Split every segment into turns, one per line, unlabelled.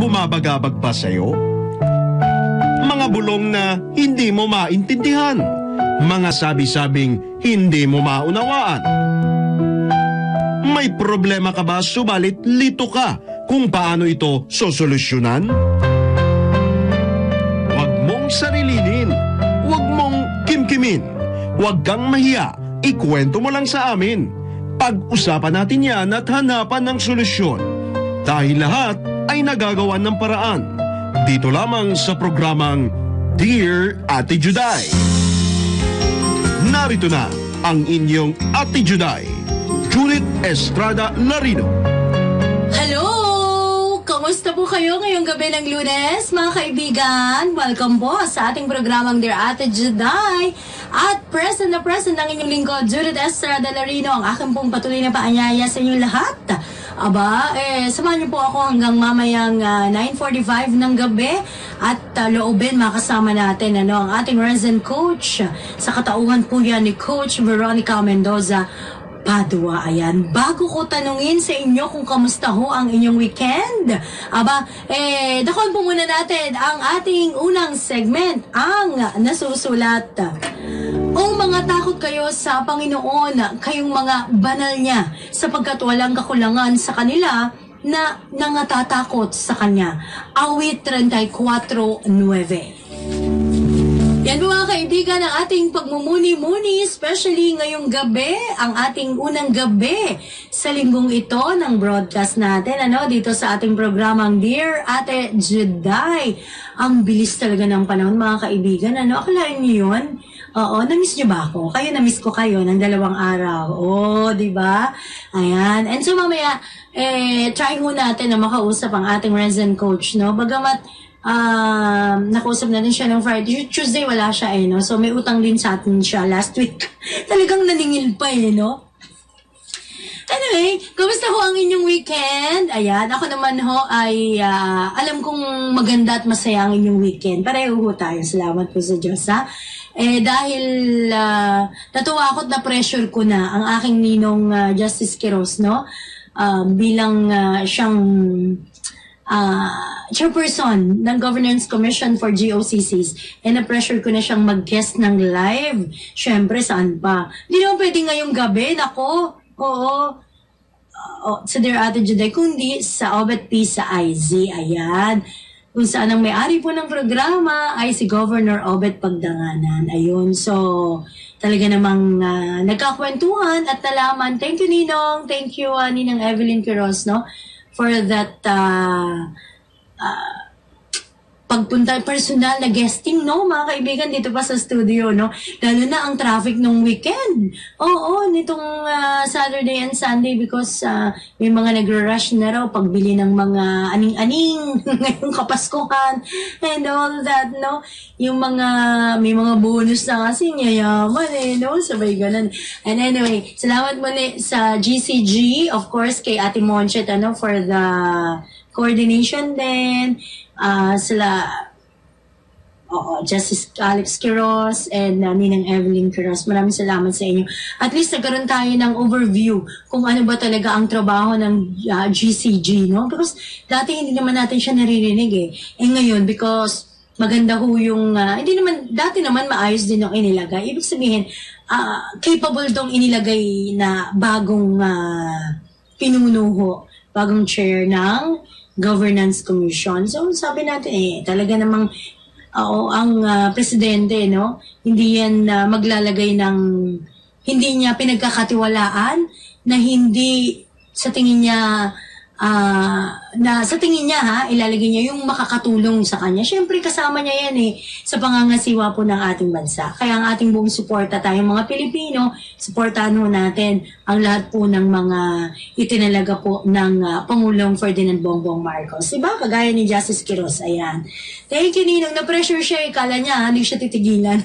bumabagabag ba sa'yo? Mga bulong na hindi mo maintindihan. Mga sabi-sabing hindi mo maunawaan. May problema ka ba subalit lito ka kung paano ito sosolusyonan? Huwag mong sarilinin. Huwag mong kimkimin. Huwag kang mahiya. Ikwento mo lang sa amin. Pag-usapan natin yan at hanapan ng solusyon. Dahil lahat ay nagagawan ng paraan. Dito lamang sa programang Dear Ate Juday. Narito na ang inyong Ate Juday, Judith Estrada Larino.
Hello! Kamusta po kayo ngayong gabi ng lunes, mga kaibigan? Welcome po sa ating programang Dear Ate Juday. At present na present ang inyong lingkod, Judith Estrada Larino, ang aking pong patuloy na paanyaya sa inyong lahat. Aba, eh, samahan niyo po ako hanggang mamayang ah, 9.45 ng gabi at uh, loobin makasama natin ano, ang ating resident coach. Sa katauhan po yan ni Coach Veronica Mendoza Padua. Ayan, bago ko tanungin sa inyo kung kamusta ho ang inyong weekend, aba, eh, dakon po muna natin ang ating unang segment, ang nasusulat. O mga takot kayo sa Panginoon, kayong mga banal niya, sapagkat walang kakulangan sa kanila na nangatatakot sa Kanya. Awit 34.9 yan mga kaibigan ang ating pagmumuni-muni, especially ngayong gabi, ang ating unang gabi sa linggong ito ng broadcast natin, ano, dito sa ating programang Dear Ate Juday. Ang bilis talaga ng panahon mga kaibigan, ano, akalain niyo yun? Oo, na-miss niyo ba ako? Kayo, na-miss ko kayo ng dalawang araw. Oo, di ba? Ayan. And so mamaya, eh, try ho natin na makausap ang ating resident coach, no? Bagamat, um, nakausap natin siya ng Friday. Tuesday wala siya eh, no? So may utang din sa atin siya last week. Talagang naningil pa eh, no? Anyway, kumusta ho ang inyong weekend? Ayan, ako naman ho ay ah, alam kong maganda at masaya ang inyong weekend. Pareho ho tayo. Salamat po sa Diyos, ha? Eh, dahil ah, natuwa ako at na-pressure ko na ang aking ninong ah, Justice Quiroz, no? Ah, bilang ah, siyang ah, chairperson ng Governance Commission for GOCCs. And na-pressure ko na siyang mag-guest ng live. Siyempre, saan pa? Hindi naman pwede ngayong gabi. Nako, oo. Uh, sa Dear Ate Juday, kundi sa Obet P sa IZ. Ayan. Kung saan ang may-ari po ng programa ay si Governor Obet Pagdanganan. Ayun. So, talaga namang ah, nagkakwentuhan at nalaman. Thank you, Ninong. Thank you, ah, Ninang Evelyn Quiroz, no? For that uh, uh, pagpunta personal na guesting, no, mga kaibigan, dito pa sa studio, no? Lalo na ang traffic nung weekend. Oo, nitong ah, Saturday and Sunday because ah, may mga nagro-rush na raw pagbili ng mga aning-aning ngayong kapaskuhan and all that, no? Yung mga, may mga bonus na kasi yayaman eh, no? Sabay ganun. And anyway, salamat muli sa GCG, of course, kay Ate Monchet, ano, for the coordination din. Ah, sila, Oo, Justice Alex Quiroz and uh, Ninang Evelyn Quiroz. Maraming salamat sa inyo. At least nagkaroon tayo ng overview kung ano ba talaga ang trabaho ng uh, GCG, no? Because dati hindi naman natin siya naririnig eh. Eh ngayon, because maganda ho yung, uh, hindi naman, dati naman maayos din yung inilagay. Ibig sabihin, uh, capable dong inilagay na bagong uh, pinuno ho, bagong chair ng Governance Commission. So sabi natin eh, talaga namang Oo, ang ah, presidente, no? Hindi yan ah, maglalagay ng hindi niya pinagkakatiwalaan na hindi sa tingin niya ah, na sa tingin niya ha, ilalagay niya yung makakatulong sa kanya. Siyempre kasama niya yan eh sa pangangasiwa po ng ating bansa. Kaya ang ating buong suporta tayong mga Pilipino, suportahan ho natin ang lahat po ng mga itinalaga po ng ah, Pangulong Ferdinand Bongbong Marcos. Diba? Kagaya ni Justice Quiroz. Ayan. Thank you, Ninong. Na-pressure siya. Ikala niya, ha, hindi siya titigilan.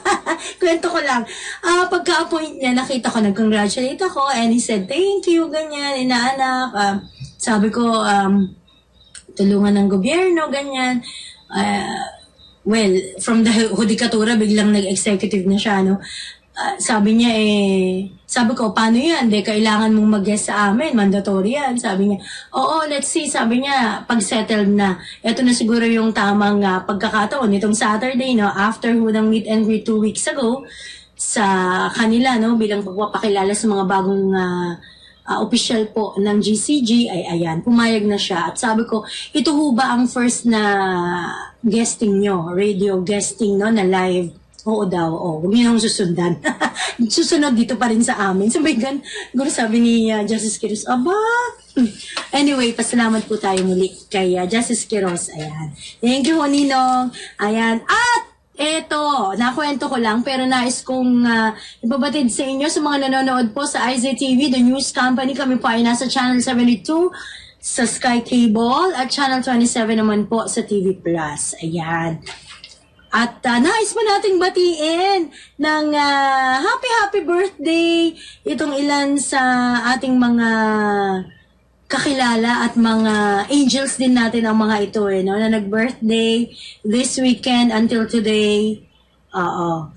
Kwento ko lang. Ah, pagka-appoint niya, nakita ko, nag-congratulate ako, and he said, thank you, ganyan, inaanak. Ah, sabi ko, um, tulungan ng gobyerno, ganyan. Ah, well, from the hudikatura, biglang nag-executive na siya, no? ah, sabi niya eh, sabi ko, paano yan? Hindi, kailangan mong mag-guest sa amin. Mandatory yan. Sabi niya, oo, let's see. Sabi niya, pag settled na. Ito na siguro yung tamang ah, pagkakataon. Itong Saturday, no, after ho ng meet and greet two weeks ago, sa kanila, no, bilang pagpapakilala sa mga bagong ah, ah, official po ng GCG, ay ayan, pumayag na siya. At sabi ko, ito ho ba ang first na guesting nyo, radio guesting, no, na live? Oo daw, oo. Huwag niyo susundan. Susunod dito pa rin sa amin. So, may gan, guro sabi ni uh, Justice Kiros, aba. Anyway, pasalamat po tayo muli kay uh, Justice Quiroz. Ayan. Thank you, Ninong. Ayan. At eto, nakwento ko lang pero nais kong uh, ibabatid sa inyo sa mga nanonood po sa IZTV, the news company. Kami po ay nasa Channel 72 sa Sky Cable at Channel 27 naman po sa TV Plus. Ayan. At uh, nais pa nating batiin ng ah, happy happy birthday itong ilan sa ating mga kakilala at mga angels din natin ang mga ito eh, no? na nag-birthday this weekend until today. Oo.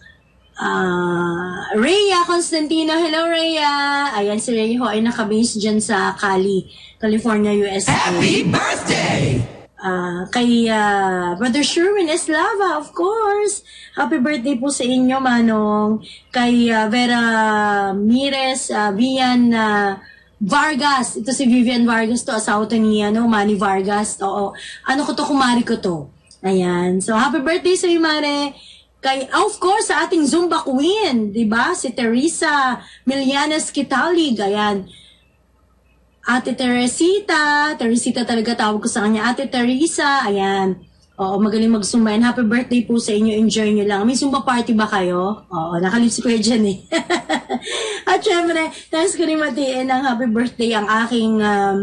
Ah, Rhea Constantino, hello Rhea! Ayan, si Rhea ho ay nakabase dyan sa Cali, California, USA.
Happy birthday!
Ah, kay ah, Brother Sherwin Eslava, of course. Happy birthday po sa inyo, Manong. Kay ah, Vera Mires, uh, Vian ah, Vargas. Ito si Vivian Vargas to, asawa ni ano, Manny Vargas. Oo. Ano ko to, kumari ko to. Ayan. So, happy birthday sa Mare. Kay, of course, sa ating Zumba Queen, di ba? Si Teresa Milianes Kitalig. Ayan. Ate Teresita, Teresita talaga tawag ko sa kanya. Ate Teresa, ayan. Oo, magaling mag-zumba. And happy birthday po sa inyo. Enjoy nyo lang. May zumba party ba kayo? Oo, nakalips ko dyan eh. At syempre, thanks ko rin matiin ng happy birthday ang aking um,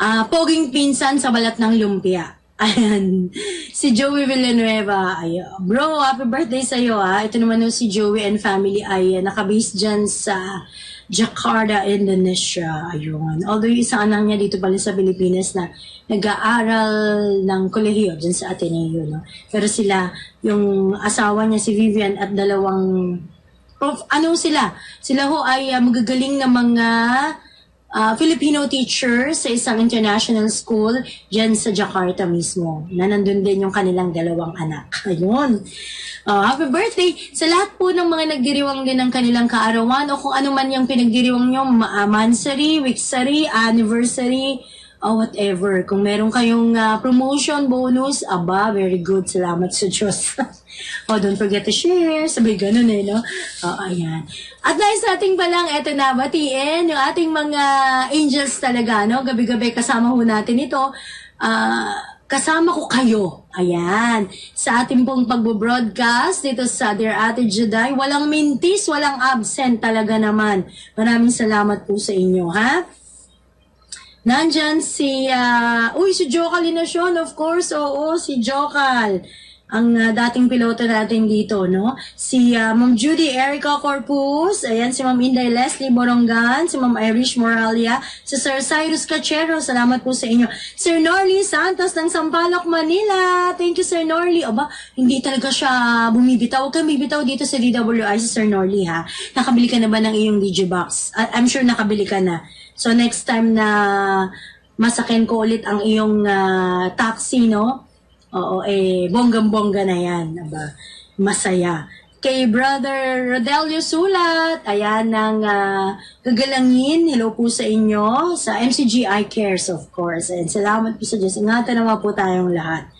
ah poging pinsan sa balat ng lumpia. Ayan. Si Joey Villanueva. Ay, bro, happy birthday sa'yo ha. Ito naman yung si Joey and family ay uh, nakabase dyan sa Jakarta, Indonesia. Ayun. Although yung isang anak niya dito pala sa Pilipinas na nag-aaral ng kolehiyo dyan sa Ateneo. No? Pero sila, yung asawa niya si Vivian at dalawang prof, ano sila? Sila ho ay uh, magagaling na mga uh, Filipino teacher sa isang international school dyan sa Jakarta mismo. Na nandun din yung kanilang dalawang anak. Ayun. Uh, happy birthday sa lahat po ng mga nagdiriwang din ng kanilang kaarawan o kung ano man yung pinagdiriwang nyo, ma- uh, mansary, weeksary, anniversary, o whatever. Kung meron kayong uh, promotion, bonus, aba, very good. Salamat sa Diyos. oh, don't forget to share. Sabi ganun eh, no? Oh, ayan. At nais nating palang, eto na, batiin yung ating mga angels talaga, no? Gabi-gabi kasama ho natin ito. Ah... kasama ko kayo. Ayan. Sa ating pong pagbo-broadcast dito sa Dear Ate Juday, walang mintis, walang absent talaga naman. Maraming salamat po sa inyo, ha? Nandyan si, ah, uy, si Jokal Inasyon, of course, oo, si Jokal. Ang ah, dating piloto natin dito, no? Si ah, Ma'am Judy Erica Corpus, ayan, si Ma'am Inday Leslie Borongan, si Ma'am Irish Moralia, si Sir Cyrus Cachero, salamat po sa inyo. Sir Norly Santos ng Sampaloc, Manila, thank you Sir Norly. Aba, hindi talaga siya bumibitaw. Huwag kang bibitaw dito sa DWI si Sir Norly, ha? Nakabili ka na ba ng iyong Digibox? I- I'm sure nakabili ka na. So next time na masakin ko ulit ang iyong ah, taxi, no? Oo, eh, bonggang-bongga na yan. Aba, masaya. Kay Brother Rodelio Sulat, ayan, ng ah, gagalangin. Hello po sa inyo. Sa MCGI Cares, of course. And salamat po sa Diyos. Ingatan naman po tayong lahat.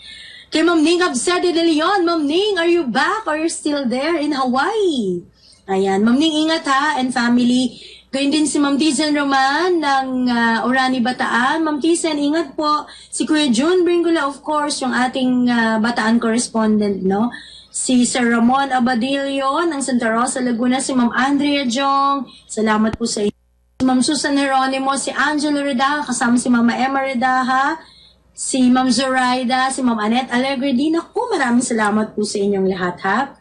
Kay Ma'am Ning Absede de Leon. Ma'am Ning, are you back? Are you still there in Hawaii? Ayan, Ma'am Ning, ingat ha, and family. Gayun din si Ma'am Tizen Roman ng ah, Orani Bataan. Ma'am Tizen, ingat po. Si Kuya June Bringula, of course, yung ating ah, Bataan correspondent, no? Si Sir Ramon Abadillo ng Santa Rosa, Laguna. Si Ma'am Andrea Jong. Salamat po sa inyo. Si Ma'am Susan Heronimo, si Angelo Redaha, kasama si Mama Emma Redaha, si Ma'am Zoraida, si Ma'am Annette Alegre din. Ako, maraming salamat po sa inyong lahat, ha?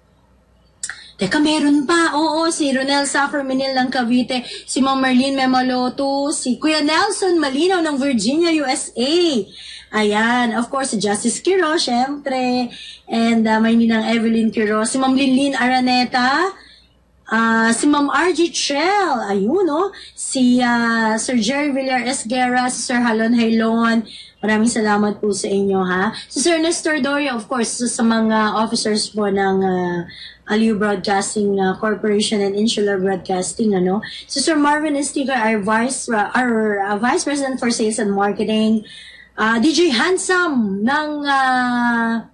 Teka, meron pa. Oo, si Ronel Saffer Minil ng Cavite, si Ma'am Marlene Memaloto, si Kuya Nelson Malinaw ng Virginia, USA. Ayan, of course, si Justice Quiro, syempre. And uh, may ninang Evelyn Quiro, si Ma'am Linlin Araneta, Ah, si Ma'am RG Chell, ayun no. Si ah, Sir Jerry Villar Esguerra, si Sir Halon Hailon. Maraming salamat po sa inyo ha. Si Sir Nestor Doria, of course, sa, mga officers po ng ah, Aliu Broadcasting ah, Corporation and Insular Broadcasting ano. Si Sir Marvin Estiga, our Vice ah, our ah, Vice President for Sales and Marketing. Ah, DJ Handsome ng ah,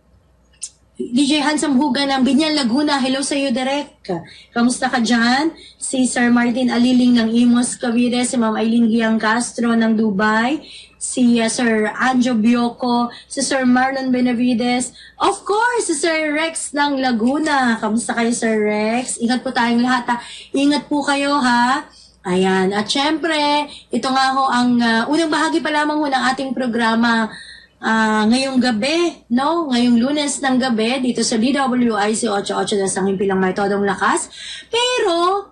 DJ Hansam Huga ng Binyan, Laguna. Hello sa iyo, Direk. Kamusta ka dyan? Si Sir Martin Aliling ng Imos, Cavite. Si Ma'am Aileen Giang Castro ng Dubai. Si uh, Sir Anjo Bioco. Si Sir Marlon Benavides. Of course, si Sir Rex ng Laguna. Kamusta kayo, Sir Rex? Ingat po tayong lahat, ha? Ingat po kayo, ha? Ayan. At syempre, ito nga ho ang uh, unang bahagi pa lamang ho ng ating programa Ah, ngayong gabi, no? Ngayong lunes ng gabi, dito sa DWIC 88 na sa Himpilang May Todong Lakas. Pero,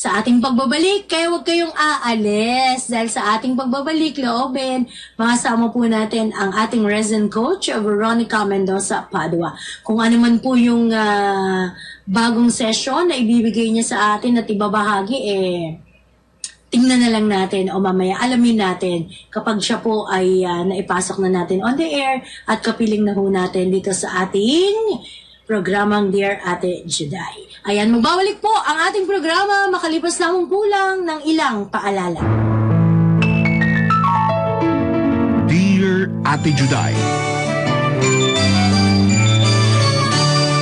sa ating pagbabalik, kaya huwag kayong aalis. Dahil sa ating pagbabalik, loobin, makasama po natin ang ating resident coach, Veronica Mendoza Padua. Kung ano man po yung ah, bagong session na ibibigay niya sa atin at ibabahagi, eh, tingnan na lang natin o mamaya alamin natin kapag siya po ay ah, naipasok na natin on the air at kapiling na ho natin dito sa ating programang Dear Ate Juday. Ayan, magbabalik po ang ating programa makalipas lamang kulang ng ilang paalala.
Dear Ate Juday,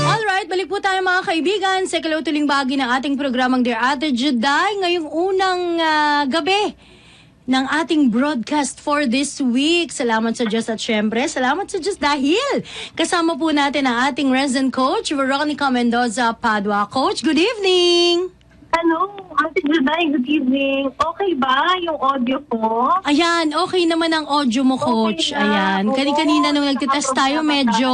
Alright, balik po tayo mga kaibigan sa kalautuling bahagi ng ating programang Dear Ate Juday ngayong unang ah, gabi ng ating broadcast for this week. Salamat sa Diyos at syempre, salamat sa Diyos dahil kasama po natin ang ating resident coach, Veronica Mendoza Padua. Coach, good evening!
Hello, Ate Juday, good evening. Okay ba yung audio ko?
Ayan, okay naman ang audio mo, coach.
Okay na.
Ayan, kani-kanina nung nagtitest tayo, medyo...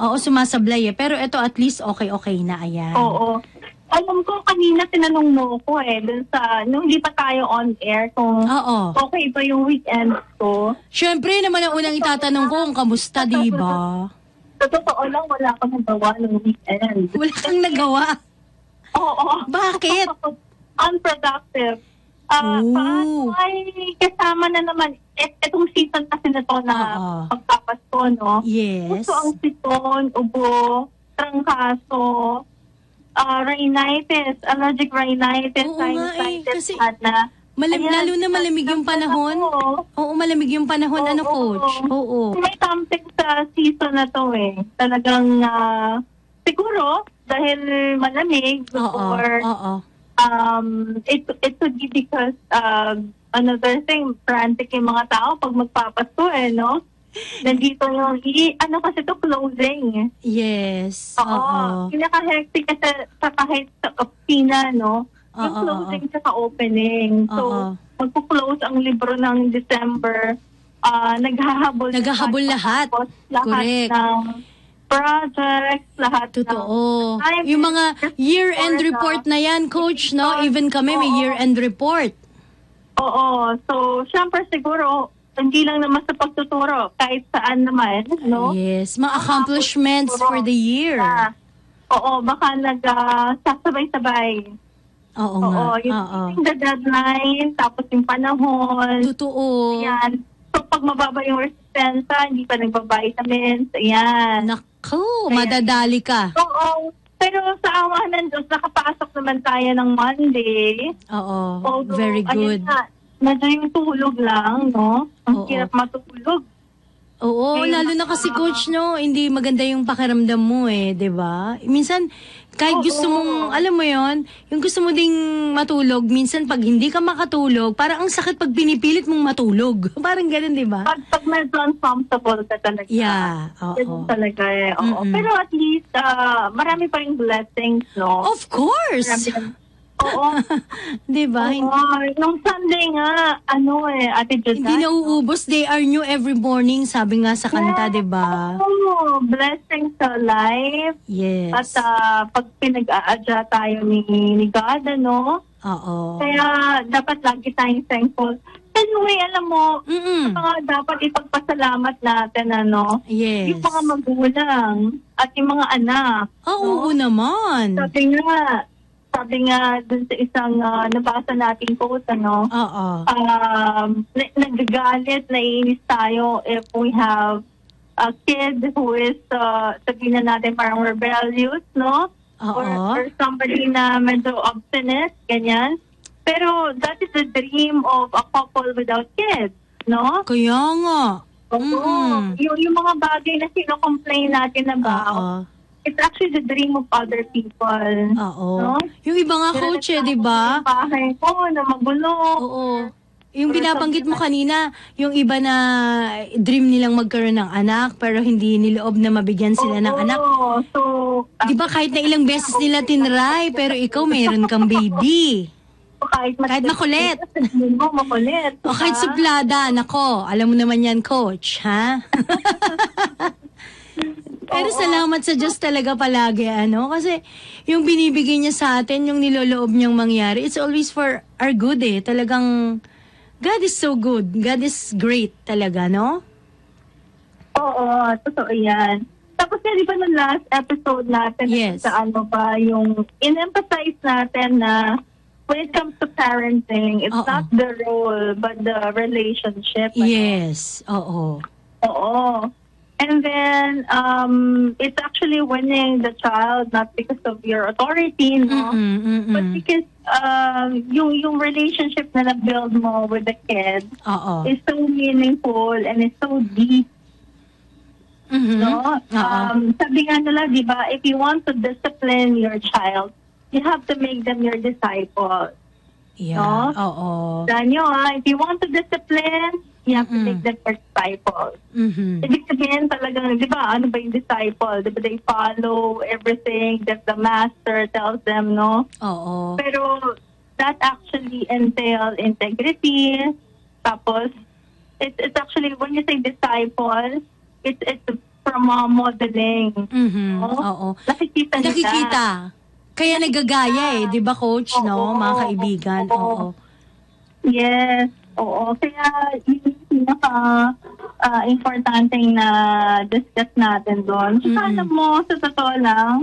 Oo, sumasablay eh. Pero ito at least okay-okay na, ayan.
Oo. Alam ko, kanina tinanong mo ko eh, dun sa, nung hindi pa tayo on air, kung
Oo.
okay ba yung weekend ko.
Siyempre naman ang unang itatanong ko kung kamusta, di ba?
Sa totoo lang, wala akong nagawa ng weekend.
Wala kang nagawa.
Oo.
Bakit?
Unproductive. Ah,
Ooh.
kasama na naman, et, etong season kasi na to na
Oo.
pagpapasko, no?
Yes.
Gusto ang sipon, ubo, trangkaso, uh, rhinitis, allergic rhinitis,
Oo nga eh,
sinusitis,
kasi
na.
Malam,
Ayan,
lalo na malamig yung panahon.
ako.
Oo, malamig yung panahon. Ano,
Oo.
coach? Oo.
May something sa season na to eh. Talagang, ah, siguro, dahil malamig,
Oo.
or
Oo.
um, it, it could be because uh, another thing, frantic yung mga tao pag magpapasko eh, no? Nandito yung, i, ano kasi to closing.
Yes.
Oo.
Oo.
Pinaka-hectic kasi sa kahit sa opisina, no? Yung
Oo,
closing sa opening. So,
Oo.
magpo-close ang libro ng December. Ah, naghahabol.
Naghahabol lahat.
Tapos lahat
Correct.
ng projects, lahat
Totoo.
ng... Ay,
Yung mga year-end
Or,
report na yan, coach, no? Even kami may
Oo.
year-end report.
Oo. So, syempre siguro, hindi lang naman sa pagtuturo, kahit saan naman, no?
Yes. Mga accomplishments for the year.
Ah, oo, baka nag-sasabay-sabay.
Oo nga.
Oo, yung
Oo.
meeting the deadline, tapos yung panahon.
Totoo.
Yan. So, pag mababa yung resistensya, hindi pa nagbabitamins. Ayan.
Naku, madadali ka.
Oo. Pero sa awa ng Diyos, nakapasok naman tayo ng Monday.
Oo.
Although,
Very good.
Ayun nga, yung tulog lang, no? Ang
Oo.
hirap matulog.
Oo,
Ayun
lalo na kasi coach, no, hindi maganda yung pakiramdam mo eh, 'di ba? Minsan, kahit gusto mong, alam mo yon yung gusto mo ding matulog, minsan pag hindi ka makatulog, parang ang sakit pag pinipilit mong matulog. parang ganun, di ba?
Pag, pag medyo uncomfortable ka talaga.
Yeah, oo.
Ganun talaga eh. Oo.
Mm-mm.
Pero at least, ah, marami pa rin blessings, no?
Of course!
Marami- Oo.
di ba?
Oo. Nung Sunday nga, ano eh, Ate Juday.
Hindi nauubos, they are new every morning, sabi nga sa kanta, di ba?
Oo. Blessings sa life.
Yes.
At ah, pag pinag-a-adya tayo ni, ni God, ano?
Oo.
Kaya dapat lagi tayong thankful. Anyway, alam mo,
Mm-mm.
mga dapat ipagpasalamat natin, ano?
Yes.
Yung mga magulang at yung mga anak.
Oo, oo naman.
Sabi nga, sabi nga dun sa isang ah, nabasa nating quote, ano,
Oo.
um, na- nagagalit, naiinis tayo if we have a kid who is, uh, sabihin na natin parang rebellious, no? Or,
Oo.
or somebody na medyo obstinate, ganyan. Pero that is the dream of a couple without kids, no?
Kaya nga.
Oo.
Mm-mm.
Yung, yung mga bagay na sino-complain natin about,
Oo.
It's actually the dream of other people.
Oo.
No?
Yung iba nga coach eh, di ba?
Yung bahay ko na magulo.
Oo. Yung binabanggit mo kanina, yung iba na dream nilang magkaroon ng anak pero hindi niloob na mabigyan sila ng
Oo.
anak.
So, ah,
Di ba kahit na ilang beses nila tinry pero ikaw meron kang baby.
kahit,
Kahit makulit.
Sabihin mo, makulit.
O kahit
diba?
suplada, nako, alam mo naman yan coach, ha? Pero salamat sa Diyos talaga palagi, ano? Kasi yung binibigay niya sa atin, yung niloloob niyang mangyari, it's always for our good eh. Talagang, God is so good. God is great talaga, no?
Oo, totoo yan. Tapos nga, di ba nung last episode natin,
Yes.
sa ano pa, yung in-emphasize natin na when it comes to parenting, it's
Oo.
not the role, but the relationship. ano?
Yes, oo.
Oo. And then, um, it's actually winning the child not because of your authority, no?
Mm-mm,
But
mm-mm.
because um, yung, yung relationship na na-build mo with the kid
Oo.
is so meaningful and is so deep,
Mhm.
no? Um, sabi nga nila, di ba, if you want to discipline your child, you have to make them your disciple.
Yeah,
no?
oo.
Nyo, ah, if you want to discipline, you have to
Mm-mm.
make them your disciple.
Mhm.
Ibig sabihin talagang, di ba, ano ba yung disciple? Di ba, they follow everything that the master tells them, no?
Oo.
Pero that actually entail integrity. Tapos, it's, it's actually, when you say disciple, it's, it's from uh, modeling.
Mhm.
no?
Oo.
Nakikita nila.
Nakikita. Kaya nagagaya eh, 'di ba coach, no,
Oo,
mga kaibigan?
oo.
Oo.
Yes. Oo. Kaya yun yung pinaka ah, importanteng na discuss natin doon.
Mm-mm.
alam mo, sa totoo lang,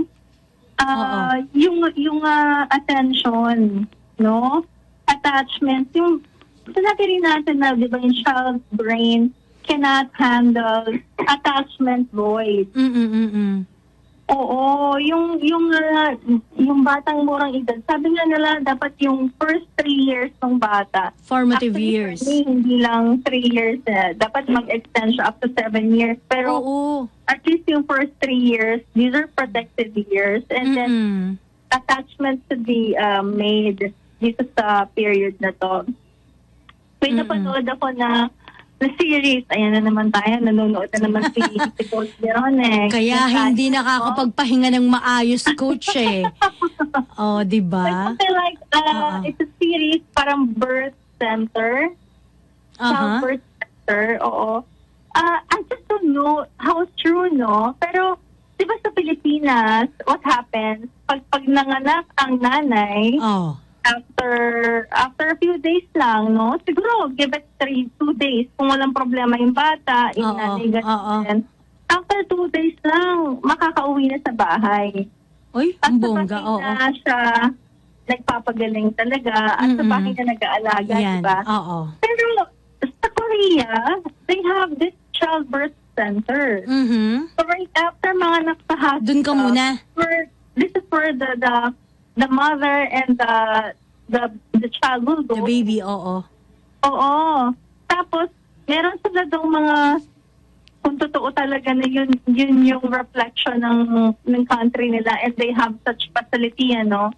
ah, yung, yung ah, attention, no? Attachment, yung sinabi rin natin na, di ba, yung child brain cannot handle attachment void.
Mm-mm-mm.
Oo, yung yung ah, yung batang murang edad. Sabi nga nila dapat yung first three years ng bata.
Formative
Actually,
years.
hindi lang three years. Eh. Dapat mag-extend siya up to seven years. Pero
Oo.
at least yung first three years, these are protected years. And then
Mm-mm.
attachment to be uh, made dito sa period na to. May
Mm-mm.
napanood ako na na series. Ayan na naman tayo. Nanonood na naman si, si Coach Veron eh.
Kaya hindi nakakapagpahinga ng maayos coach eh. Oh, 'di ba?
something like, uh,
Oo.
it's a series parang birth center. Child birth center, oo. Uh, I just don't know how true, no? Pero, di ba sa Pilipinas, what happens? Pag, pag nanganak ang nanay,
Oh.
After after a few days lang, no? Siguro, give it three, two days. Kung walang problema yung bata, yung
Oo,
nanay
oo.
ganyan. After two days lang, makakauwi na sa bahay.
Oy,
At
ang
sa
bongga.
bahay
Oo.
na siya nagpapagaling talaga. At sa
Mm-mm.
bahay na nag-aalaga,
Yan.
diba?
Oo.
Pero sa Korea, they have this childbirth center.
Mhm.
So right after mga nakahospital,
Doon ka muna.
For, this is where the, the the mother and the the the child will go.
The baby, oo.
Oo. Tapos, meron sila daw mga kung totoo talaga na yun, yun yung reflection ng, ng country nila and they have such facility, ano.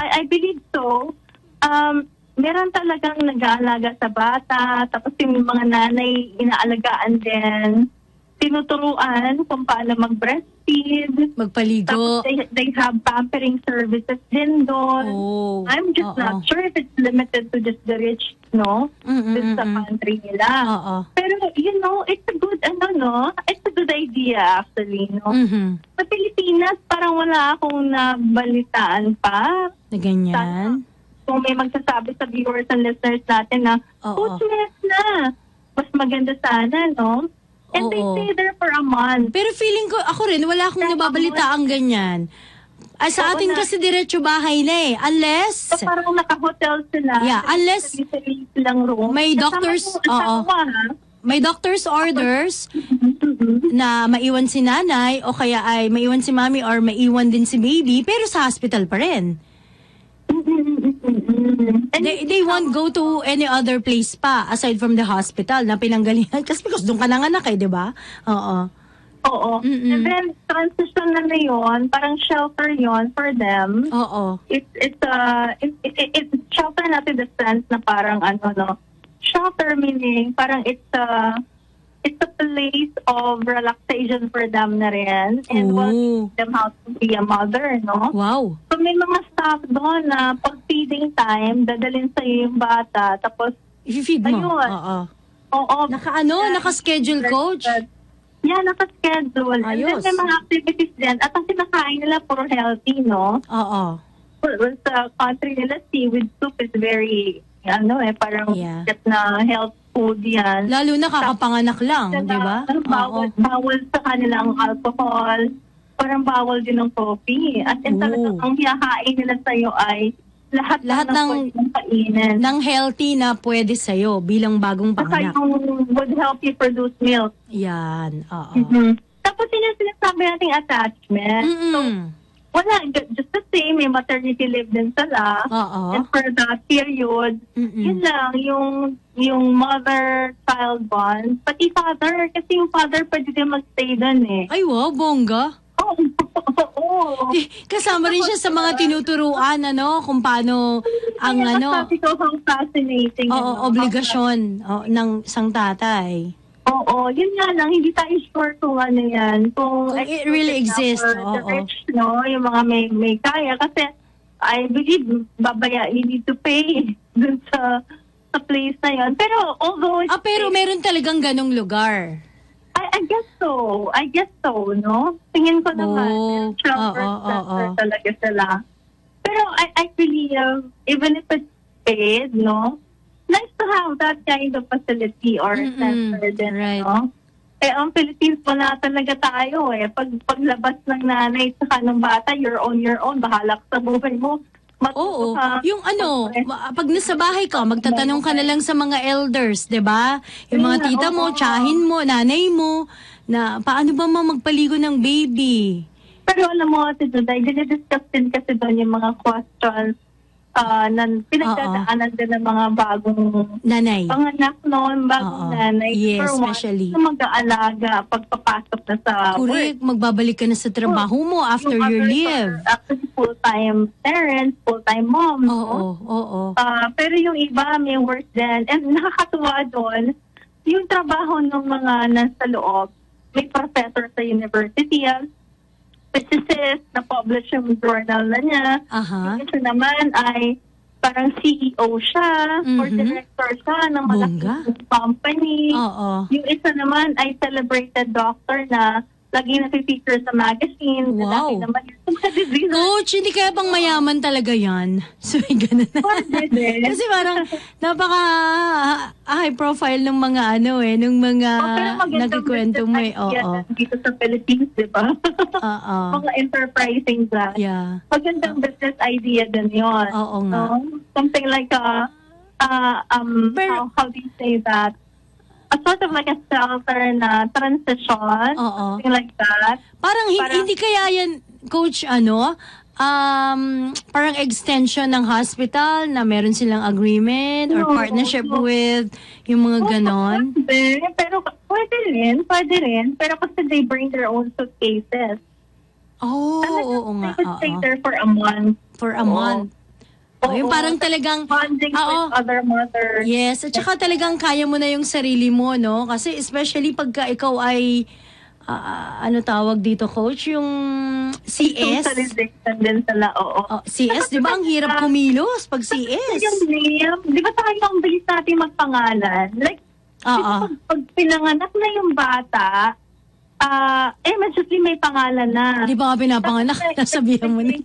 I, I believe so. Um, meron talagang nag-aalaga sa bata, tapos yung mga nanay inaalagaan din, tinuturuan kung paano mag-breastfeed,
Magpaligo.
tapos they, they have pampering services din doon.
Oh.
I'm just
Oo.
not sure if it's limited to just the rich, no?
Mm-mm,
Dun sa country nila.
Oo.
Pero, you know, it's a good, ano, no? It's a good idea, actually, no?
Mhm.
Sa Pilipinas, parang wala akong nabalitaan pa.
Na ganyan.
Kung may magsasabi sa viewers and listeners natin na,
Oo.
oh, na. Mas maganda sana, no? And they
Oo.
stay there for a month.
Pero feeling ko, ako rin, wala akong nababalita ang ganyan. Ah, sa
Oo
atin
na.
kasi diretso bahay na eh. Unless,
So, parang naka-hotel sila.
Yeah, unless
Sarili silang room.
may
Kasama
doctors,
yung asawa,
oo.
ha?
may doctor's orders na maiwan si nanay o kaya ay maiwan si mami or maiwan din si baby pero sa hospital pa rin.
And
They, they won't go to any other place pa aside from the hospital na pinanggalingan. Kasi because doon ka nanganak eh, di ba? Oo.
Oo.
Mm-mm.
And then, transition na na yun, parang shelter yon for them.
Oo.
It's, it's, uh, it, it, it, it's shelter natin the sense na parang ano, no, shelter meaning parang it's a, it's a place of relaxation for them na rin. And
Ooh.
will teach them how to be a mother, no?
Wow.
May mga staff doon na pag feeding time, dadalhin sa yung bata, tapos,
I-feed mo.
Ayun.
Oo.
oo.
Naka ano, naka-schedule coach.
Yeah, naka-schedule. And
Ayos.
then may mga activities din. At ang kinakain nila puro healthy, no?
Oo.
Well, sa country nila, seaweed soup is very, ano eh, parang
Yeah.
get na health food yan.
Lalo na kakapanganak lang, di ba?
ano, Bawal,
Oo.
bawal sa kanila ang alcohol. Parang bawal din ng coffee. At in talagang ang hiyakain nila sa'yo ay lahat,
Lahat
ng,
ng-
kainin.
Nang healthy na pwede sa'yo bilang bagong
Saka
panganak.
yung would help you produce milk.
Yan. Oo.
Mhm. Tapos yun yung sinasabi nating attachment. So,
Mm-mm.
wala, ju- just the same, may maternity leave din sila.
Oo.
And for that period,
Mm-mm.
yun lang, yung yung mother-child bond. Pati father, kasi yung father pwede din magstay doon eh.
Ay, wow, bongga.
Oo. Oo.
Eh, Kasama rin siya sa mga tinuturuan, ano, kung paano ang,
Kaya
ano,
how fascinating.
oo,
yun, no?
obligasyon oh, ng isang tatay.
Oo, yun nga lang, hindi tayo sure kung ano yan. Kung,
Kung it really exists,
for the
oo.
rich, no? Yung mga may, may kaya. Kasi, I believe, babaya, you need to pay dun sa sa place na yun. Pero, although...
Ah, pero meron talagang ganong lugar.
I, guess so. I guess so, no? Tingin ko naman,
Oh, oo, oo,
center
oo.
talaga sila. Pero I, I believe, um, even if it's paid, no? Nice to have that kind of facility or center din,
right.
no? Eh, ang Philippines wala talaga tayo eh. Pag paglabas ng nanay sa ng bata, you're on your own. Bahala ka sa buhay mo.
Oo.
ka.
Yung ano, pag nasa bahay ka, magtatanong ka na lang sa mga elders, 'di ba? Yung mga tita mo, tsahin mo, nanay mo, na paano ba ma magpaligo ng baby?
Pero alam mo, Ate Juday, dinidiscuss din kasi doon yung mga questions ah na pinagdadaanan din ng mga bagong
Nanay.
panganak noon, bagong
Oo.
nanay.
Yes,
For one,
especially.
na mag-aalaga pagpapasok na sa work.
Correct, magbabalik ka na sa trabaho mo after
Yung
your
others
leave.
are Actually, full-time parents, full-time moms. no?
Oo, oo.
Ah, pero yung iba may work din. And nakakatuwa doon, yung trabaho ng mga nasa loob, may professor sa university, ah, physicist, na-publish yung journal na niya.
Aha.
Yung isa naman ay parang CEO siya or
Mhm.
director siya ng malaking company.
Oo.
Yung isa naman ay celebrated doctor na lagi na feature sa magazine.
Wow.
Lagi naman yung mga disease.
Coach, hindi kaya bang mayaman talaga yan? So, may ganun na. Kasi parang napaka high profile ng mga ano eh, ng mga
Oh,
nagkikwento mo eh.
business idea
Oo.
Dito sa Philippines, di ba?
Oo.
mga enterprising brand.
Yeah.
Magandang business idea din yun.
Oo nga.
No? Something like a, uh, um,
Pero-
how, how do you say that? A sort of like a shelter na transition.
Oo.
Something like that.
Parang,
Parang-
hindi kaya yan, coach, ano, um, parang extension ng hospital na meron silang agreement or
No,
partnership
no.
with yung mga ganon.
Pwede, pero pwede rin, pwede rin. Pero kasi they bring their own suitcases.
Oh,
Talagang
oo nga.
They could stay
oo.
there for a month.
For a
Oo.
month. Oh, yung
Oo.
parang talagang,
Bonding
Oo.
with other mothers.
Yes, at saka talagang kaya mo na yung sarili mo, no? Kasi especially pagka ikaw ay, ah, ano tawag dito, coach, yung CS.
Socialization din sila, oo.
Oh, CS, di ba? Ang hirap kumilos pag CS.
Yung name, di ba tayo ang bilis natin magpangalan? Like,
Oo.
pag, pag pinanganak na yung bata, ah eh, immediately may pangalan na.
Di ba nga pinapanganak? Nasabihan mo na.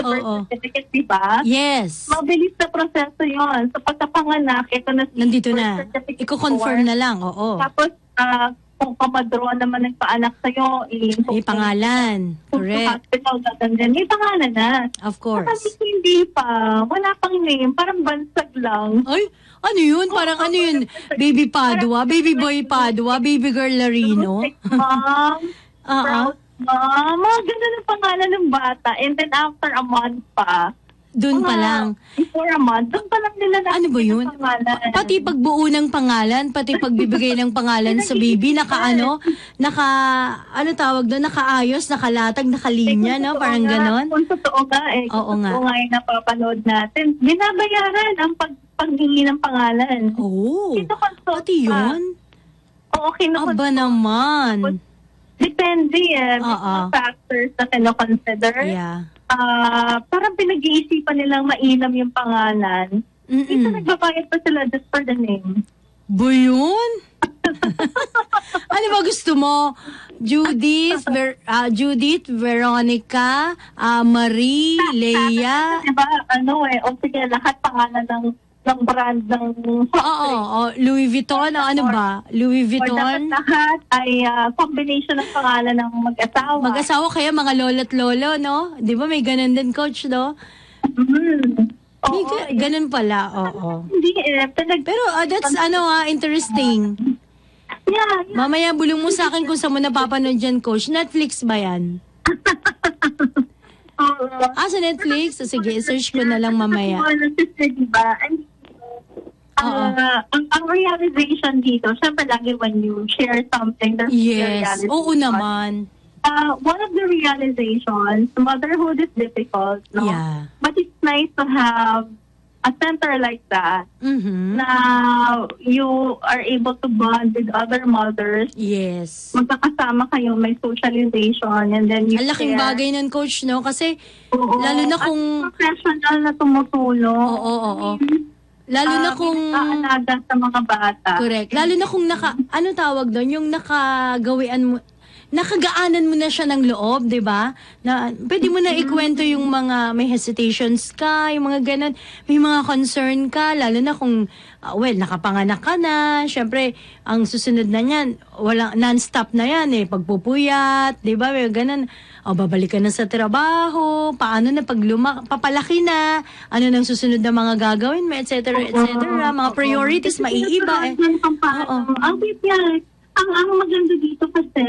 Oo.
certificate, di ba?
Yes.
Mabilis na proseso yon Sa pagkapanganak, ito na si
Nandito na. Iko-confirm na lang, oo.
Tapos, ah kung kamadro naman nagpaanak sa'yo, i-
May pangalan. Correct.
hospital, gaganyan, may pangalan na.
Of course.
hindi pa, wala pang name, parang bansag lang.
Ay, ano yun? Parang ano yun? Baby Padua, baby boy Padua, baby girl Larino.
Mom, proud mom, mga ganun ang pangalan ng bata. And then after a month pa,
Doon pa lang.
Before a month, doon pa lang nila
Ano ba yun?
ang pangalan.
Pati pagbuo ng pangalan, pati pagbibigay ng pangalan sa baby, naka ano, naka, ano tawag doon, nakaayos, nakalatag, nakalinya, no? Parang
Kung nga-
ganon.
Kung totoo nga eh.
Oo
kung
nga.
totoo nga yung napapanood natin. Binabayaran ang pag paghingi ng pangalan.
Oh,
Kinoconsult
pati
pa.
yun?
Oo, kinoconsult.
Aba naman.
Depende eh. May
Oo.
mga factors na kinoconsider.
Yeah.
Ah, parang pinag-iisipan nilang mainam yung pangalan. Minsan
Mm-mm.
nagbabayad pa sila just for the name.
Ba yun? ano ba gusto mo? Judith, Ver, ah, Judith, Veronica, ah, Marie, Leia.
Diba, ano eh, o sige, lahat pangalan ng ng brand ng
Oo, oh, Louis Vuitton, o ano ba? Louis
Or dapat
Vuitton.
lahat ay ah, combination ng pangalan ng mag-asawa.
Mag-asawa kaya mga lolo't lolo, no? Di ba may ganun din, coach, no? May
Oo,
ga-
eh.
ganun pala, oo.
Hindi eh. Pinag-
Pero ah, that's ano ah, interesting.
yeah, yeah.
Mamaya bulong mo sa akin kung saan mo napapanood dyan, coach. Netflix ba yan?
Oo.
Ah, sa Netflix? So, sige, search ko na lang mamaya.
Ano, sister, diba? And, ah, ang, ang realization dito, syempre lagi when you share something, there's
Yes.
realization.
Oo naman.
Uh, one of the realizations, motherhood is difficult, no?
Yeah.
But it's nice to have a center like that
Mhm.
na you are able to bond with other mothers.
Yes.
Magkakasama kayo, may socialization, and then you
Ang laking
share.
bagay nun, coach, no? Kasi,
Oo.
lalo na
At
kung-
professional na tumutulong.
oo, oo, oo. Lalo na
Ah,
kung...
nag-aalaga sa mga bata.
Correct. Lalo na kung naka... Ano tawag doon? Yung nakagawian mo... Nakagaanan mo na siya ng loob, di ba? Na, pwede mo na ikwento yung mga may hesitations ka, yung mga ganun. May mga concern ka, lalo na kung, ah, well, nakapanganak ka na. Siyempre, ang susunod na niyan, walang, non-stop na yan eh. Pagpupuyat, di ba? May ganun. O, babalik ka na sa trabaho, paano na pag luma, papalaki na, ano nang susunod na mga gagawin mo, et cetera, et cetera. Mga priorities, maiiba eh. Oo.
Ang, ang maganda dito kasi,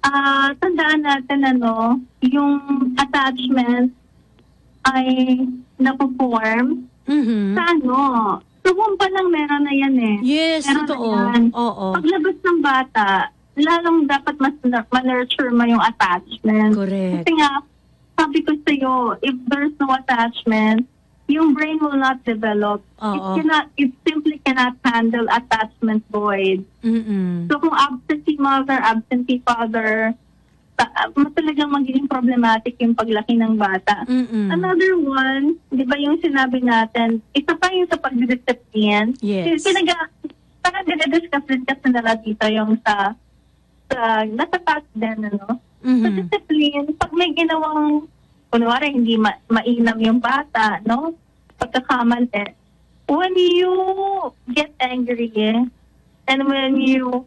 ah tandaan natin ano, yung attachment ay napuform
Mhm.
sa ano. Sa pa lang meron na yan eh.
Yes,
Meron
totoo. Oo.
Paglabas ng bata, lalong dapat mas ma-nurture mo yung attachment.
Correct.
Kasi nga, sabi ko sa'yo, if there's no attachment, yung brain will not develop. It
Oo.
cannot, it simply cannot handle attachment void.
Mm-mm.
So kung absentee mother, absentee father, ta- uh, talagang magiging problematic yung paglaki ng bata.
Mm-mm.
Another one, di ba yung sinabi natin, isa pa yung sa pagdidiscipline.
Yes.
Pinaga, parang dinadiscuss din kasi nila dito yung sa, sa nasa past din, ano? Sa
Mhm.
discipline, pag may ginawang, kunwari, hindi ma- mainam yung bata, no? Pagkakamali, when you get angry, eh, and when you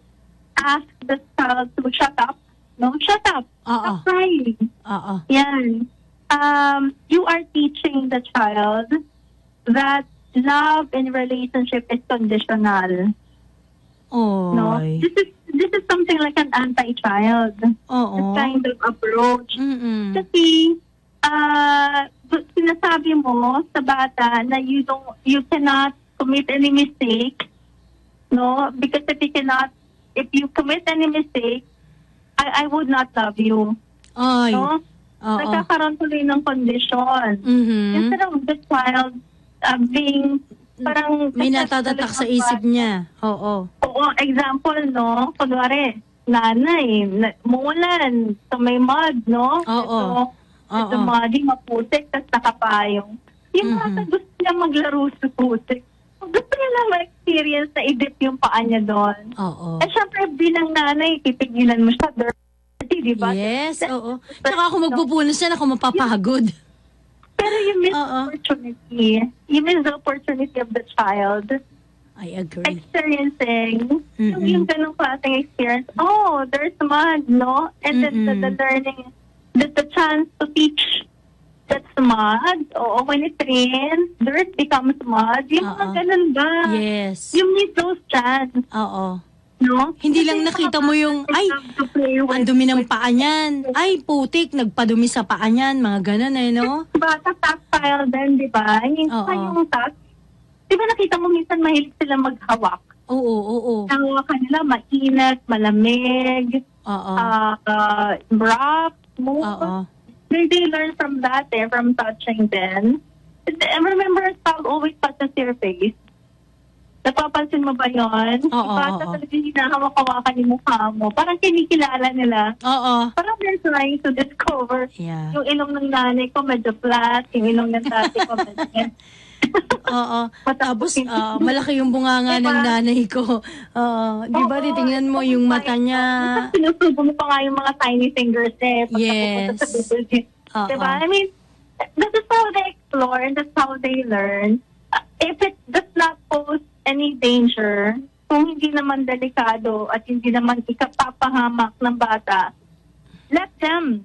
ask the child to shut up, no? Shut up.
Oo.
Stop crying.
Oo.
Yan. Um, you are teaching the child that love in relationship is conditional. No?
Oy.
This is this is something like an anti-child.
Oo.
This kind of approach.
Mm-mm.
Kasi sinasabi mo sa bata na you don't you cannot commit any mistake. No? Because if you cannot if you commit any mistake, I I would not love you.
Ay.
No?
Oo.
Nagkakaroon tuloy ng condition.
Mhm.
Instead of the child uh, being parang...
May natatatak sa isip niya. Oo.
Oo, example, no? Kunwari, nanay, na, muulan, so may mud, no?
Oo.
Ito, ito
Oo.
muddy, maputik, tapos nakapayong. Yung
Mhm.
bata gusto niya maglaro sa putik. Gusto niya lang ma-experience na i-dip yung paa niya doon.
Oo.
Eh, syempre, bilang nanay, pipigilan mo siya dirty, di ba?
Yes, oo. Tsaka ako magpupunas yan, ako mapapagod.
Pero you miss the opportunity. You miss the opportunity of the child
I agree.
experiencing yung,
Mm-mm.
yung ganong klaseng experience. Oh, there's mud, no? And then the, the
Mm-mm.
learning, the, the chance to teach that's mud. Oo, when it rains, dirt becomes mud. Yung mga
Oo.
ganun ba?
Yes.
You need those chance,
Oo.
no?
Hindi lang nakita mo yung, ay, Ang dumi ng paa niyan. Ay, putik, nagpadumi sa paa niyan. Mga ganun eh, no?
Bata tactile din, di ba?
Oo.
yung touch, di ba nakita mo minsan mahilig sila maghawak?
Oo, oo, oo.
Ang kanila mainit, malamig,
Oo.
uh, uh, rough, smooth.
Oo.
They, they learn from that, eh, from touching them. And remember, tawag always touches your face. Napapansin mo ba yun?
Oo,
Bata
oo.
talaga hinahawak-hawakan yung mukha mo. Parang kinikilala nila.
Oo.
Parang they're trying to discover.
Yeah.
Yung ilong ng nanay ko medyo flat, yung ilong ng tatay ko medyo...
Oo. Tapos, ah, malaki yung bunganga ng
Diba?
nanay ko. Oo. di ba, titingnan mo yung mata niya.
Sinusubo mo pa nga yung mga tiny fingers eh. pag
Yes.
sa bibig.
Oo.
Diba? I mean, this is how they explore and that's how they learn. Uh, If it does not pose any danger, kung hindi naman delikado at hindi naman ikapapahamak ng bata, let them.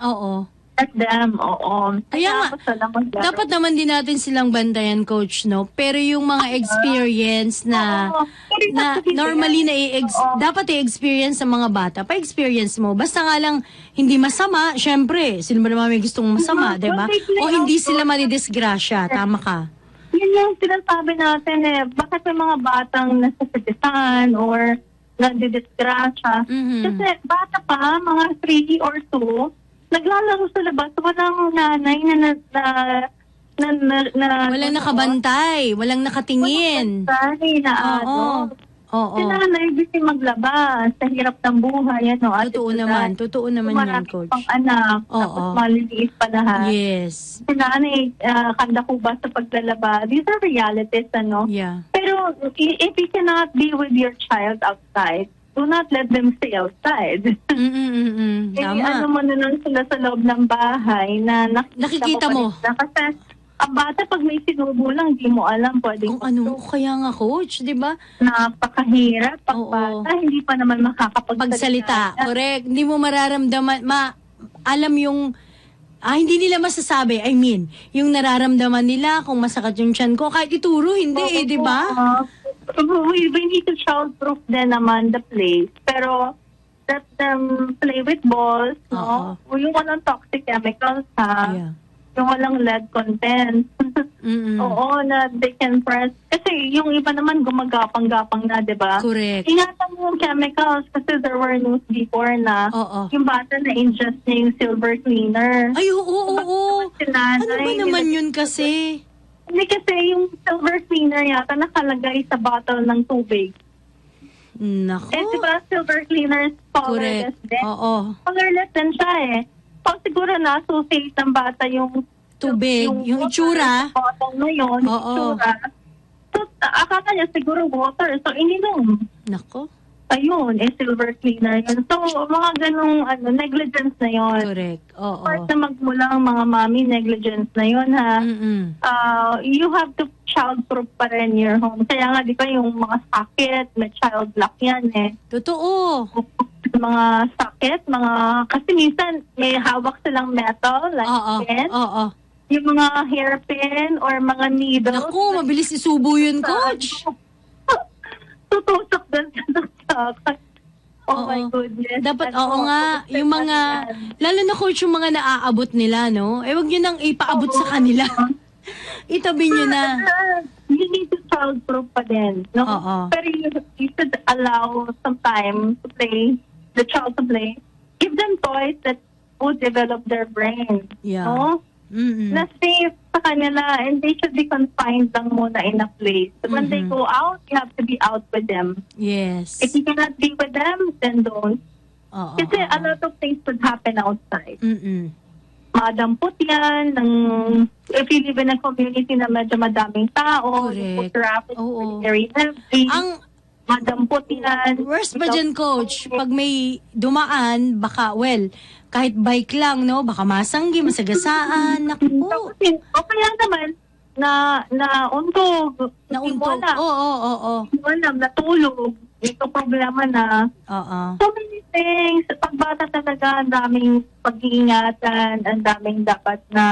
Oo.
Let them, oo.
Kaya nga. Dapat naman din natin silang bantayan, coach, no? Pero yung mga experience na
Oo. Pero
na
kasi
normally na i-ex-
oo.
dapat i-experience sa mga bata, pa-experience mo. Basta nga lang hindi masama, syempre, sino ba naman may gustong masama,
Mhm.
'di ba?
When they play
O hindi sila madidisgrasya, tama ka.
Yun yung sinasabi natin eh. Bakit may mga batang nasasitisan or nandidisgrasya?
Mhm.
Kasi bata pa, mga 3 or 2, naglalaro sa labas. Walang nanay na na, na, na, na, na
Walang nakabantay, walang nakatingin.
Walang na
Oo.
ano.
Oo.
Si nanay busy maglabas sa hirap ng buhay. Ano, at
Totoo
ito
naman,
na-
totoo naman yan,
marami
coach.
pang anak,
Oo.
tapos maliliit pa lahat.
Yes.
Si nanay, uh, kanda ko ba sa paglalaba? These are realities, ano?
Yeah.
Pero i- if you cannot be with your child outside, do not let them stay outside.
Mm-mm-mm.
Eh, ano mo na lang sila sa loob ng bahay na nakikita,
Nakikita
mo. Kasi ang bata pag may sinubo lang, di mo alam pwedeng
Kung ano, kaya nga coach, 'di ba?
napakahirap pag
Oo.
bata, hindi pa naman makakapagsalita.
pagsalita. Correct. Hindi mo mararamdaman, ma, alam yung, ah, hindi nila masasabi. I mean, yung nararamdaman nila kung masakit yung tiyan ko. Kahit ituro, hindi eh, di ba?
Oo. We, we need to child-proof din naman the place. Pero, let them play with balls, no? Yung walang toxic chemicals, ha?
Yeah.
Yung walang lead content.
Mm-mm.
Oo, na they can press. Kasi yung iba naman gumagapang-gapang na, di ba?
Correct.
Ingatan mo yung chemicals kasi there were news before na
Oo.
yung bata na ingest niya yung silver cleaner.
Ay, oo, oo, oo. Ano ba naman yun kasi?
Hindi kasi yung silver cleaner yata nakalagay sa bottle ng tubig.
Nako.
Eh, di ba silver cleaner is colorless
Correct.
din?
Oo.
Colorless din siya eh. So, siguro na-associate ng bata yung
Tubig, yung itsura.
water sa bottle na yun, yung
Oo.
itsura. So, akala niya siguro water. So, ininom.
Nako.
Ayun, eh, silver cleaner yun. So, mga ganong ano, negligence na yun.
Correct. Oo.
Part na magmulang mga mami, negligence na yun ha.
Mm-mm.
uh, you have to child-proof pa rin your home. Kaya nga, di ba, yung mga socket, may child lock yan eh.
Totoo.
Mga socket, mga, kasi minsan may hawak silang metal, like
Oo.
pen.
Oo.
Yung mga hairpin or mga needles.
Naku, mabilis isubo yun, coach.
Tutusok doon sa socket. Oh
Oo.
my goodness.
Dapat,
Ano,
oo nga, yung mga,
yan.
lalo na coach, yung mga naaabot nila, no? Eh, wag nyo nang ipaabot sa kanila. Itabi nyo na.
Ah, you need to child-proof pa din. No?
Oo.
Pero you, you should allow some time to play, the child to play. Give them toys that would develop their brain.
Yeah.
No?
Mm-mm.
Na safe sa kanila and they should be confined lang muna in a place. So when they go out, you have to be out with them.
Yes.
If you cannot be with them, then don't.
Oo.
Kasi
oo.
a lot of things could happen outside.
Mm-mm.
madampot yan. Ng, if you live in a community na medyo madaming tao,
Correct.
yung foot traffic
Oo.
is very heavy,
Ang
madampot yan.
worst pa dyan, coach, pag may dumaan, baka, well, kahit bike lang, no? Baka masanggi, masagasaan. Naku.
Yun, o kaya naman, na na untog.
Nauntog.
Wala.
Oo, oo, oo.
Wala, natulog. Ito problema na.
Oo.
So many things. Pagbata talaga, ang daming pag-iingatan, ang daming dapat na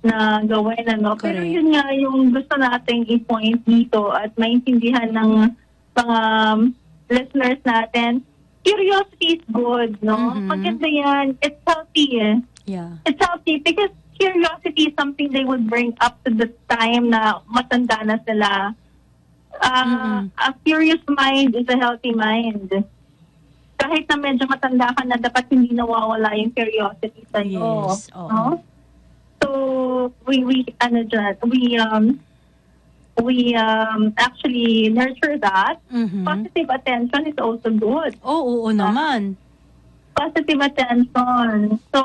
na gawin, ano. Pero
Correct.
yun nga yung gusto nating i-point dito at maintindihan ng mga listeners natin. Curiosity is good, no?
Mhm.
Maganda yan. It's healthy, eh.
Yeah.
It's healthy because curiosity is something they would bring up to the time na matanda na sila. Uh,
Mm-mm.
A curious mind is a healthy mind. Kahit na medyo matanda ka na, dapat hindi nawawala yung curiosity sa'yo.
Yes, oo.
No? So, we, we, ano dyan, we, um, we um, actually nurture that.
Mhm.
Positive attention is also good
Oo, oo naman.
positive attention. So,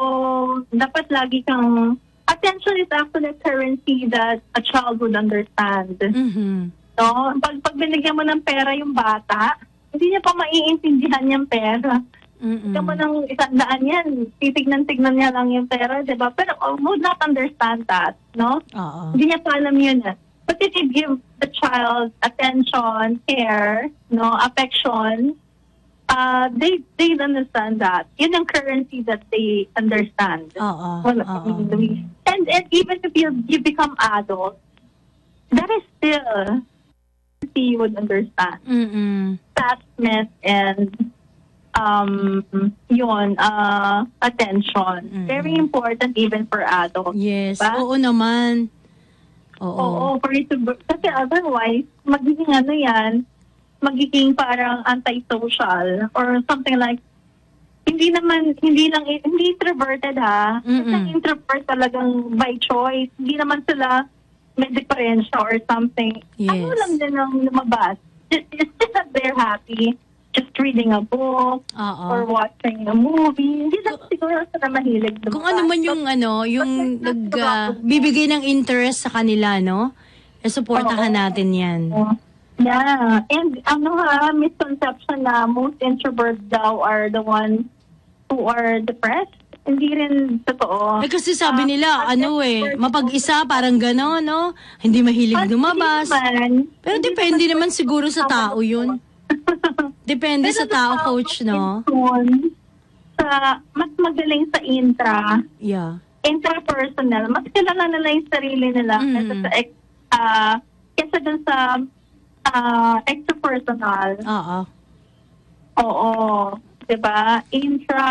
dapat lagi kang... Attention is actually a currency that a child would understand.
Mhm.
No? Pag, pag binigyan mo ng pera yung bata, hindi niya pa maiintindihan yung pera.
Mm-mm.
Bigyan mo ng isang daan yan, titignan-tignan niya lang yung pera, di ba? Pero uh, would not understand that, no?
Oo.
Hindi niya pa alam yun. eh. But if you give the child attention, care, no, affection, uh, they they understand that. Yun ang currency that they understand.
Oo.
Well,
Oo.
and, and even if you, you become adult, that is still you would understand.
Mm-mm.
Attachment and um yun, uh, attention.
Mm.
Very important even for adults.
Yes.
Diba?
Oo naman. Oo.
Oo, for it to, kasi otherwise, magiging ano yan, magiging parang antisocial or something like, hindi naman, hindi lang, hindi introverted ha. Isang introvert talagang by choice. Hindi naman sila may diferensya or something.
Yes.
Ano lang din ang lumabas. It's just that they're happy just reading a book
Oo.
or watching a movie. Hindi lang siguro sila mahilig lumabas.
Kung ano man yung ano, yung nag ah, bibigay ng interest sa kanila, no? E supportahan
Oo.
natin 'yan.
Yeah. And ano ha, misconception na most introverts daw are the ones who are depressed. Hindi rin totoo.
Eh kasi sabi nila,
Ah,
ano eh, mapag-isa, parang gano'n, no? Hindi mahilig
Ah,
lumabas.
hindi naman.
Pero depende naman siguro sa tao yun. Depende
Pero
sa tao,
the
coach, no?
person Sa, mas magaling sa intra,
Yeah.
intrapersonal, mas kilala nila yung sarili nila
Mm.
kesa sa, ex, ah, kesa dun sa ah, extrapersonal.
Oo.
Oo. Diba? Intra,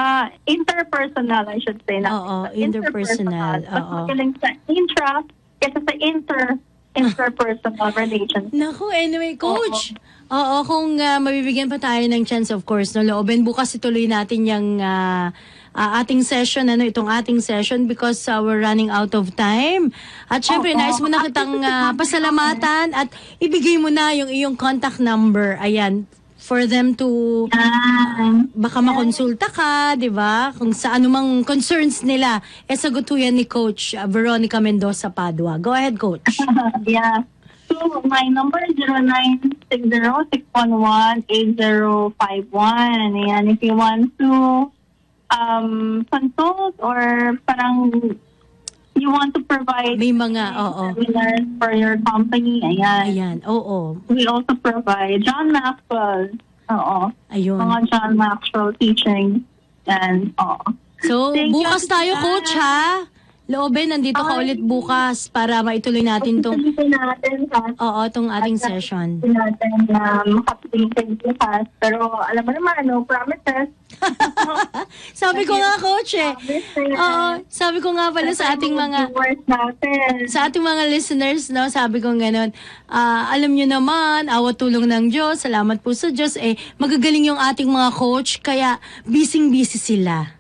interpersonal, I should say. Na,
Oo, interpersonal,
Mas
oo.
magaling sa intra kesa sa inter, interpersonal relationship.
Naku, anyway, coach. Oo, kung ah, mabibigyan pa tayo ng chance, of course, no, looben bukas ituloy natin yung ah, ah, ating session, ano, itong ating session because ah, we're running out of time. At syempre,
Oo.
nais mo na kitang ah, pasalamatan at ibigay mo na yung iyong contact number. Ayan, for them to
Ah,
baka makonsulta ka, 'di ba? Kung sa anumang concerns nila, eh sagot ho yan ni coach Veronica Mendoza Padua. Go ahead, coach.
yeah. So, my number is 0960-611-8051. Ayan, if you want to um, consult or parang you want to provide
May mga, oo.
seminars for your company, ayan.
Ayan, oo.
We also provide John Maxwell. Oo.
Ayun.
Mga John Maxwell teaching. And, oo.
So,
Thank you,
bukas tayo, coach, ha? Looben, nandito ka ulit bukas para maituloy natin tong,
Pagpilitin natin ha.
oo, tong ating session.
Natin na makapiling sa bukas. Pero alam mo naman, no promises.
Sabi ko nga, coach, eh.
Promises.
Oo, sabi ko nga pala sa ating mga,
viewers natin.
sa ating mga listeners, no, sabi ko ganun, ah, alam nyo naman, awat tulong ng Diyos, salamat po sa Diyos, eh, magagaling yung ating mga coach, kaya busy-busy sila.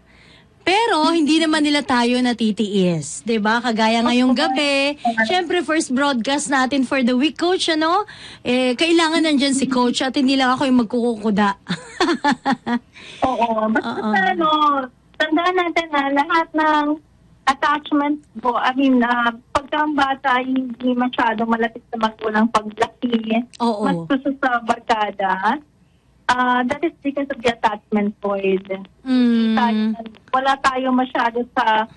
Pero, hindi naman nila tayo natitiis. 'di ba Kagaya ngayong gabi. Siyempre, first broadcast natin for the week, coach, ano? Eh, kailangan nandyan si coach at hindi lang ako yung magkukukuda.
Oo. Basta
Oo.
ano, tandaan natin na lahat ng attachment po, I mean, uh, pagka ang bata hindi masyado malapit sa magulang paglaki,
Oo.
mas gusto sa barkada, uh, that is because of the attachment void.
Mm.
tayo, wala tayo masyado sa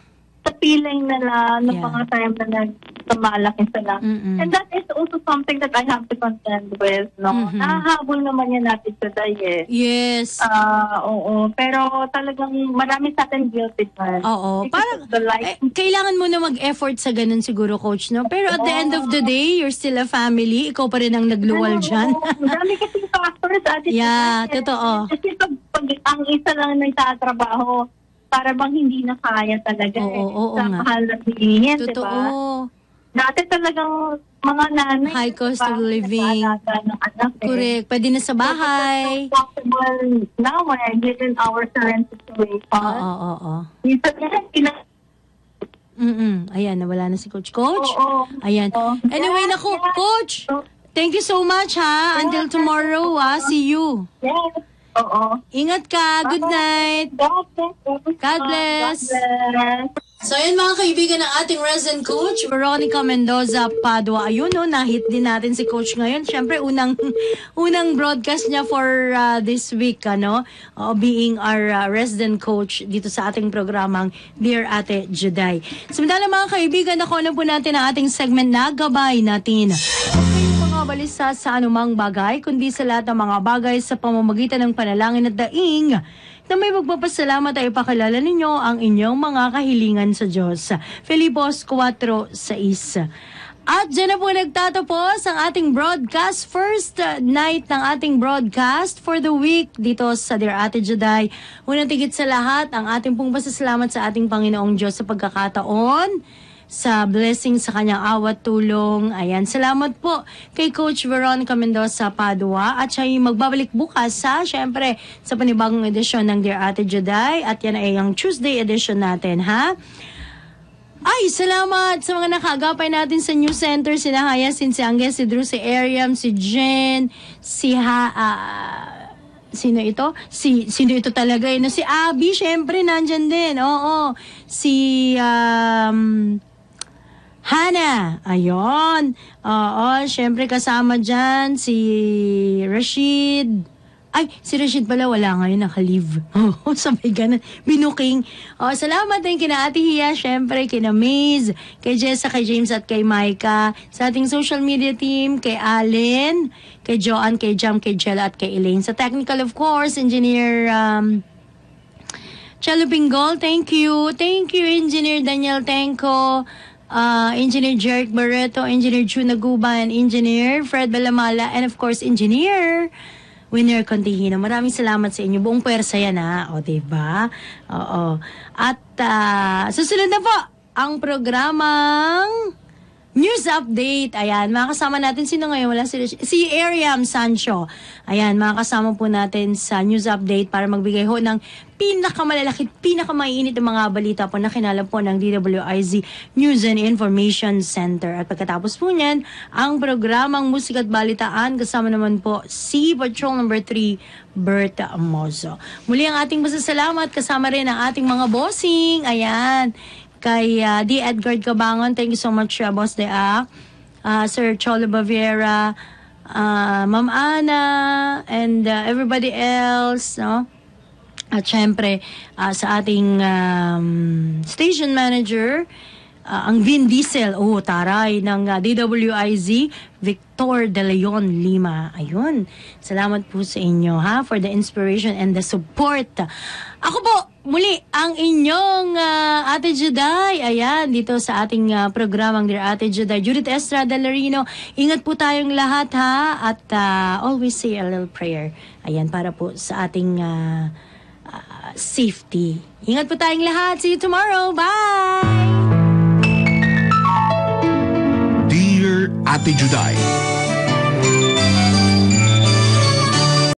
sa feeling nila ng
Yeah.
mga time na nagkamalaki sila.
Mm-mm.
And that is also something that I have to contend with, no?
Mhm.
Nahahabol naman yan natin today, eh.
Yes.
Ah, oo. Pero talagang marami sa atin guilty man.
Oo, parang
of the life.
eh, kailangan mo na mag-effort sa ganun siguro, coach, no? Pero at the end of the day, you're still a family. Ikaw pa rin ang nagluwal
Oo,
dyan.
oo. Marami kasing factors, ate.
Yeah,
Kasi-
totoo.
Kasi pag, pag ang isa lang nagtatrabaho, para bang hindi na kaya talaga
Oo,
eh.
oo
sa
nga.
mahal na bilihin, di
Totoo.
ba? Dati talagang mga nanay.
High cost
di ba,
of living.
ng anak eh.
Correct. Pwede na sa bahay.
So, possible now eh, given our current situation.
Oo, oo, oo. Mm-mm. Ayan, nawala na si Coach. Coach?
Oo.
Ayan.
Oo.
Anyway, naku. Coach! Thank you so much, ha? Until tomorrow, ha? See you.
Yes. Oo.
Ingat ka. Good night.
God bless.
God. So ayun mga kaibigan ng ating resident coach, Veronica Mendoza Padua. Ayun no, nahit din natin si coach ngayon. Siyempre, unang, unang broadcast niya for uh, this week, ano, uh, being our uh, resident coach dito sa ating programang Dear Ate Juday. Samantala mga kaibigan, ako na po natin ang ating segment na gabay natin. Okay, mga balisa sa anumang bagay, kundi sa lahat ng mga bagay sa pamamagitan ng panalangin at daing na may magpapasalamat ay ipakilala ninyo ang inyong mga kahilingan sa Diyos. Filipos 4.6 At dyan na po nagtatapos ang ating broadcast. First night ng ating broadcast for the week dito sa Dear Ate Juday. Unang tigit sa lahat, ang ating pong pasasalamat sa ating Panginoong Diyos sa pagkakataon sa blessing sa kanyang awat tulong. Ayan, salamat po kay Coach Veronica Mendoza Padua at siya yung magbabalik bukas sa, syempre, sa panibagong edisyon ng Dear Ate Juday at yan ay ang Tuesday edition natin, ha? Ay, salamat sa mga nakagapay natin sa News Center. Si Nahayasin, si Angel, si Drew, si Ariam, si Jen, si Ha... ah, sino ito? Si sino ito talaga? Eh? Si Abby, syempre nandyan din. Oo. Si um Hana, ayun. Oo, syempre kasama dyan si Rashid. Ay, si Rashid pala wala ngayon, naka-leave. Oo, sabay ganun. Binuking. Oh, salamat din kina Ate Hia, syempre, kina Maze, kay Jessa, kay James at kay Micah. Sa ating social media team, kay Allen, kay Joanne, kay Jam, kay Jella at kay Elaine. Sa technical, of course, engineer um, Chelo Pingol, thank you. Thank you, Engineer Daniel Tenko, uh, Engineer Jeric Barreto, Engineer Juna Guban, Engineer Fred Belamala, and of course, Engineer Winner Contihino. Maraming salamat sa inyo. Buong pwersa yan ha. O, diba? Oo. At uh, susunod na po ang programang News update. Ayan, mga kasama natin. Sino ngayon? Wala si, si Ariam Sancho. Ayan, mga kasama po natin sa news update para magbigay ho ng pinakamalalaki, pinakamainit ng mga balita po na kinalap po ng DWIZ News and Information Center. At pagkatapos po niyan, ang programang Musika at Balitaan kasama naman po si Patrol number 3, Berta Mozo. Muli ang ating masasalamat kasama rin ang ating mga bossing. Ayan, kay uh, D. Edgar Cabangon. Thank you so much, uh, Boss Dea. Uh, Sir Cholo Baviera, uh, Ma'am Ana, and uh, everybody else, no? At syempre, uh, sa ating um, station manager, uh, ang Vin Diesel, oh, taray, ng uh, DWIZ, Victor De Leon Lima. Ayun. Salamat po sa inyo, ha, for the inspiration and the support. Ako po, muli, ang inyong uh, Ate Juday. Ayan, dito sa ating uh, programang Dear Ate Juday. Judith Estrada Larino, ingat po tayong lahat, ha, at uh, always say a little prayer. Ayan, para po sa ating uh, uh, safety. Ingat po tayong lahat. See you tomorrow. Bye!
Dear Ate Juday,